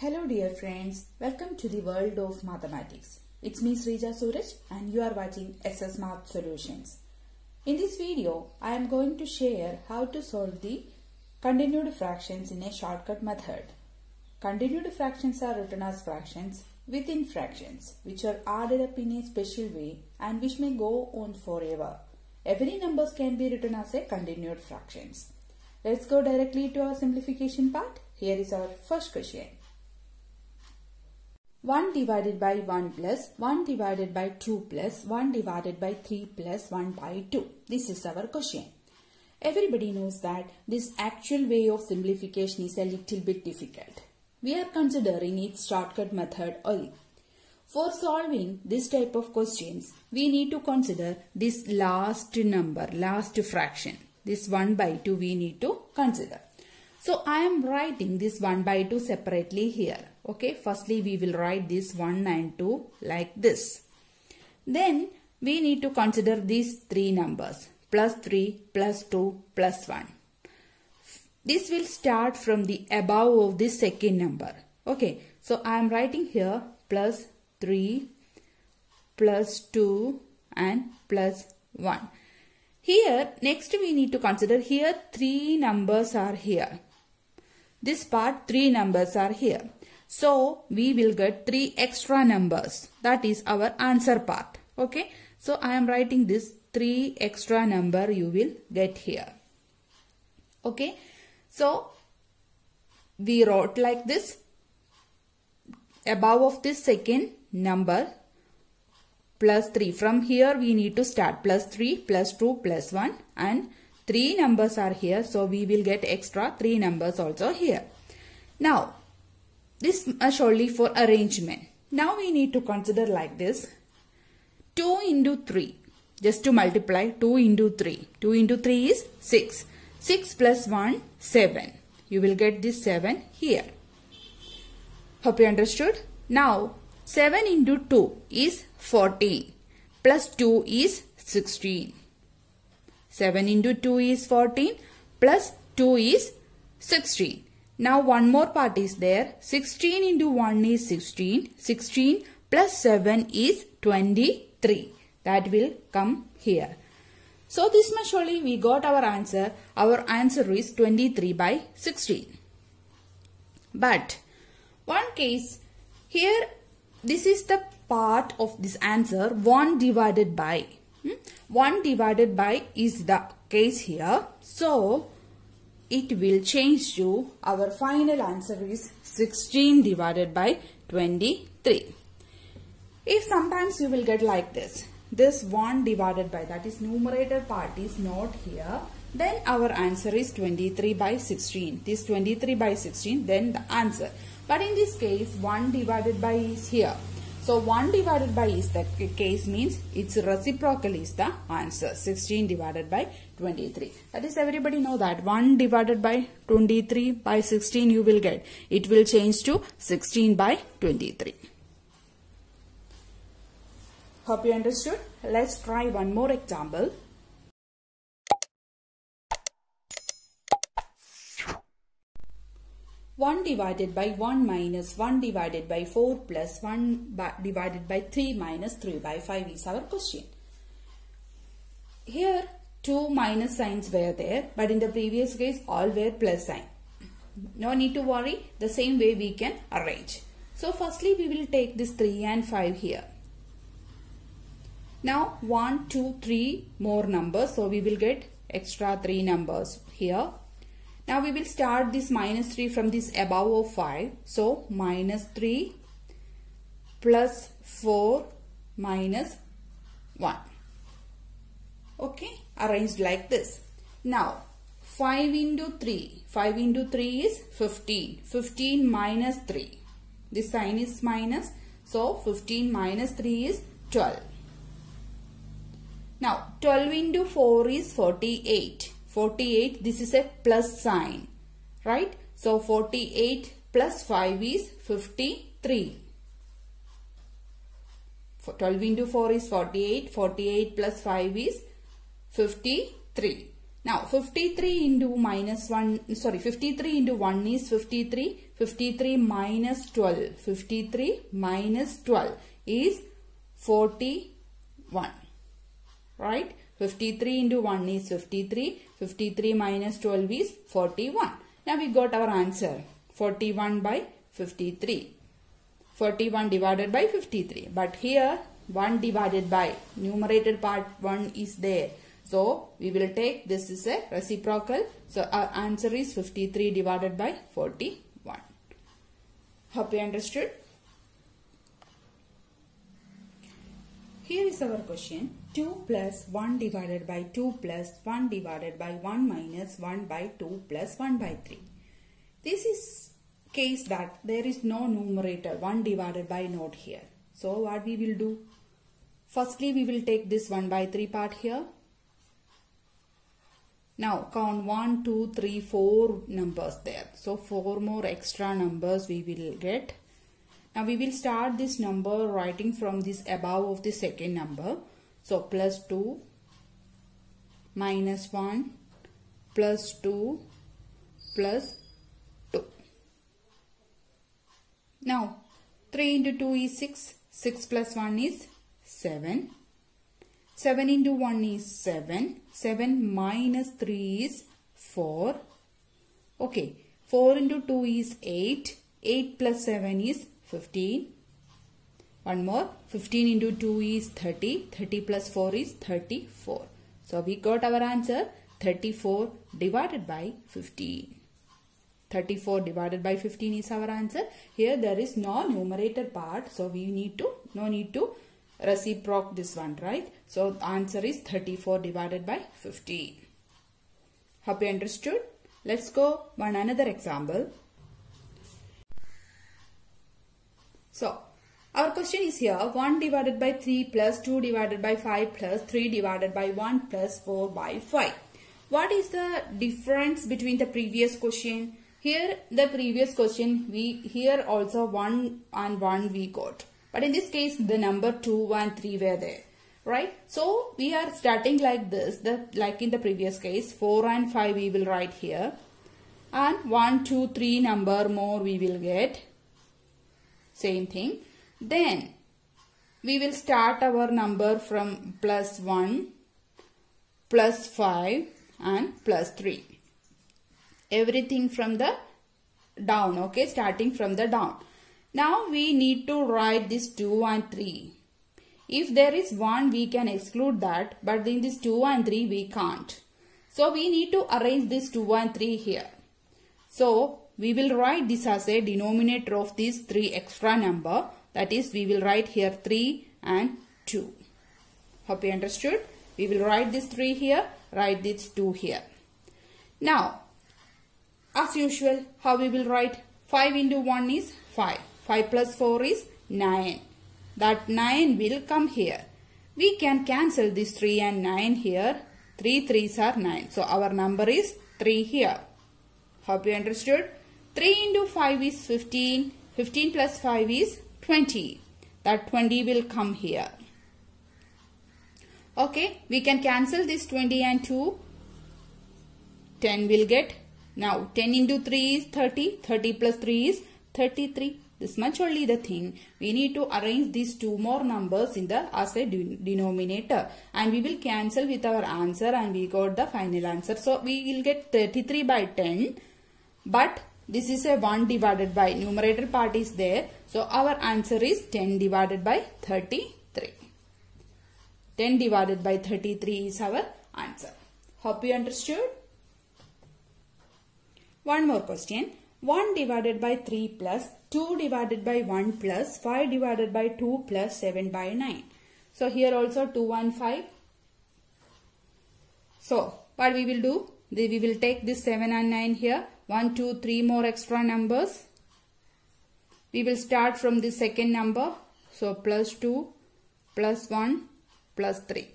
Hello dear friends, welcome to the world of mathematics. It's me Sreeja Sooraj and you are watching SS Math Solutions. In this video, I am going to share how to solve the continued fractions in a shortcut method. Continued fractions are written as fractions within fractions which are added up in a special way and which may go on forever. Every numbers can be written as a continued fractions. Let's go directly to our simplification part. Here is our first question. 1 divided by 1 plus 1 divided by 2 plus 1 divided by 3 plus 1 by 2. This is our question. Everybody knows that this actual way of simplification is a little bit difficult. We are considering its shortcut method only. For solving this type of questions, we need to consider this last number, last fraction. This 1 by 2 we need to consider. So I am writing this 1 by 2 separately here. Okay, firstly we will write this 1 and 2 like this. Then we need to consider these three numbers plus 3, plus 2, plus 1. This will start from the above of the second number. Okay, so I am writing here plus 3, plus 2 and plus 1. Here, next we need to consider here three numbers are here. This part three numbers are here. So, we will get three extra numbers. That is our answer part. Okay. So, I am writing this three extra number you will get here. Okay. So, we wrote like this. Above of this second number plus 3. From here we need to start plus 3, plus 2, plus 1 and 3 numbers are here. So we will get extra 3 numbers also here. Now this is surely for arrangement. Now we need to consider like this 2 into 3 just to multiply 2 into 3. 2 into 3 is 6. 6 plus 1 7. You will get this 7 here. Hope you understood. Now 7 into 2 is 14 plus 2 is 16. 7 into 2 is 14 plus 2 is 16. Now one more part is there. 16 into 1 is 16. 16 plus 7 is 23. That will come here. So this much only we got our answer. Our answer is 23 by 16. But one case here this is the part of this answer 1 divided by. Hmm? 1 divided by is the case here. So, it will change to our final answer is 16 divided by 23. If sometimes you will get like this. This 1 divided by that is numerator part is not here. Then our answer is 23 by 16. This 23 by 16 then the answer. But in this case 1 divided by is here. So 1 divided by is the case means its reciprocal is the answer 16 divided by 23. That is everybody know that 1 divided by 23 by 16 you will get. It will change to 16 by 23. Hope you understood. Let's try one more example. 1 divided by 1 minus 1 divided by 4 plus 1 by, divided by 3 minus 3 by 5 is our question. Here two minus signs were there but in the previous case all were plus sign. No need to worry the same way we can arrange. So firstly we will take this 3 and 5 here. Now 1, 2, 3 more numbers so we will get extra 3 numbers here now we will start this minus 3 from this above of 5. So minus 3 plus 4 minus 1. Okay, arranged like this. Now 5 into 3. 5 into 3 is 15. 15 minus 3. This sign is minus. So 15 minus 3 is 12. Now 12 into 4 is 48. 48 this is a plus sign right so 48 plus 5 is 53 12 into 4 is 48 48 plus 5 is 53 now 53 into minus 1 sorry 53 into 1 is 53 53 minus 12. 53 minus 12 is 41. Right? 53 into 1 is 53. 53 minus 12 is 41. Now we got our answer. 41 by 53. 41 divided by 53. But here 1 divided by numerator part 1 is there. So we will take this is a reciprocal. So our answer is 53 divided by 41. Hope you understood. Here is our question. 2 plus 1 divided by 2 plus 1 divided by 1 minus 1 by 2 plus 1 by 3. This is case that there is no numerator 1 divided by not here. So what we will do? Firstly we will take this 1 by 3 part here. Now count 1, 2, 3, 4 numbers there. So 4 more extra numbers we will get. Now we will start this number writing from this above of the second number. So plus 2 minus 1 plus 2 plus 2. Now 3 into 2 is 6. 6 plus 1 is 7. 7 into 1 is 7. 7 minus 3 is 4. Okay. 4 into 2 is 8. 8 plus 7 is 15. One more. 15 into 2 is 30. 30 plus 4 is 34. So we got our answer 34 divided by 15. 34 divided by 15 is our answer. Here there is no numerator part. So we need to, no need to reciproc this one, right? So answer is 34 divided by 15. Hope you understood. Let's go one another example. So our question is here 1 divided by 3 plus 2 divided by 5 plus 3 divided by 1 plus 4 by 5. What is the difference between the previous question? Here the previous question we here also 1 and 1 we got. But in this case the number 2 and 3 were there. Right? So we are starting like this. The like in the previous case 4 and 5 we will write here. And 1, 2, 3 number more we will get. Same thing. Then we will start our number from plus 1, plus 5 and plus 3. Everything from the down, okay, starting from the down. Now we need to write this 2 and 3. If there is 1, we can exclude that, but in this 2 and 3, we can't. So we need to arrange this 2 and 3 here. So we will write this as a denominator of these 3 extra number that is, we will write here 3 and 2. Hope you understood. We will write this 3 here, write this 2 here. Now, as usual, how we will write 5 into 1 is 5. 5 plus 4 is 9. That 9 will come here. We can cancel this 3 and 9 here. 3 3s are 9. So, our number is 3 here. Hope you understood. 3 into 5 is 15. 15 plus 5 is 20. That 20 will come here. Okay, we can cancel this 20 and 2. 10 will get. Now 10 into 3 is 30. 30 plus 3 is 33. This much only the thing. We need to arrange these two more numbers in the as a denominator. And we will cancel with our answer and we got the final answer. So we will get 33 by 10. But this is a 1 divided by numerator part is there. So our answer is 10 divided by 33. 10 divided by 33 is our answer. Hope you understood. One more question. 1 divided by 3 plus 2 divided by 1 plus 5 divided by 2 plus 7 by 9. So here also 2 and 5. So what we will do? We will take this 7 and 9 here. 1, 2, 3 more extra numbers. We will start from the second number. So plus 2, plus 1, plus 3.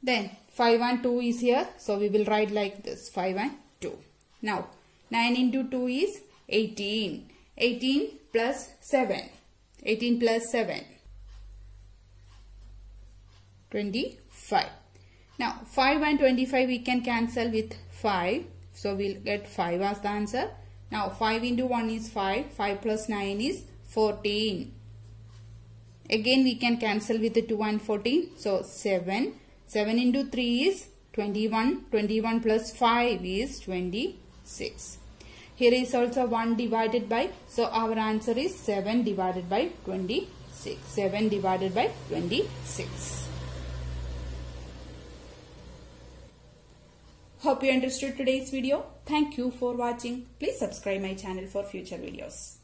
Then 5 and 2 is here. So we will write like this 5 and 2. Now 9 into 2 is 18. 18 plus 7. 18 plus 7. 25. Now 5 and 25 we can cancel with 5. So we'll get 5 as the answer. Now 5 into 1 is 5. 5 plus 9 is 14. Again we can cancel with the 2 and 14. So 7. 7 into 3 is 21. 21 plus 5 is 26. Here is also 1 divided by. So our answer is 7 divided by 26. 7 divided by 26. Hope you understood today's video. Thank you for watching. Please subscribe my channel for future videos.